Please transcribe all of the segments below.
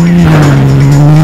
Hola.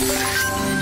Música